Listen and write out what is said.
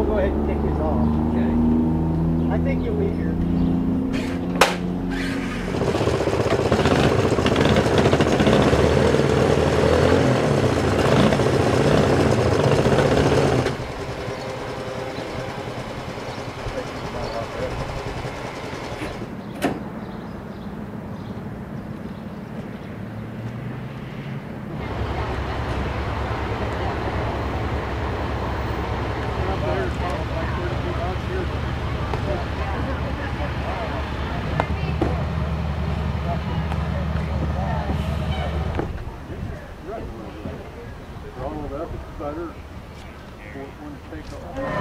we'll go ahead and take this off. Okay. I think you'll be here. better for when take off.